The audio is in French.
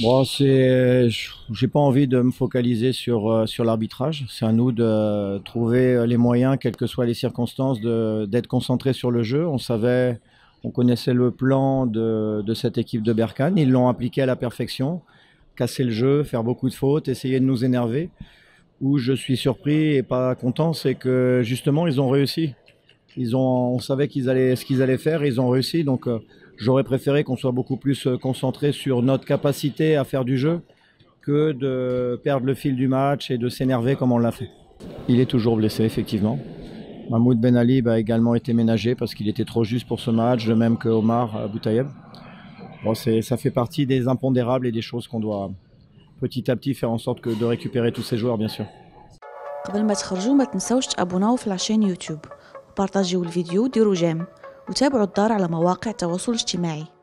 Bon, c'est, j'ai pas envie de me focaliser sur euh, sur l'arbitrage. C'est à nous de trouver les moyens, quelles que soient les circonstances, d'être concentré sur le jeu. On savait, on connaissait le plan de de cette équipe de Berkane. Ils l'ont appliqué à la perfection, casser le jeu, faire beaucoup de fautes, essayer de nous énerver. Où je suis surpris et pas content, c'est que justement ils ont réussi. Ils ont, on savait qu'ils allaient ce qu'ils allaient faire, ils ont réussi. Donc euh, J'aurais préféré qu'on soit beaucoup plus euh, concentré sur notre capacité à faire du jeu que de perdre le fil du match et de s'énerver comme on l'a fait. Il est toujours blessé, effectivement. Mahmoud Ben Ali a également été ménagé parce qu'il était trop juste pour ce match, de même que Omar Boutayeb. Bon, ça fait partie des impondérables et des choses qu'on doit petit à petit faire en sorte que de récupérer tous ces joueurs, bien sûr. قبل ما تخرجوا ما تنسوش تابوناو في العشان يوتيوب وبارطاجيو الفيديو وديروا جيم وتابعوا الدار على مواقع التواصل الاجتماعي.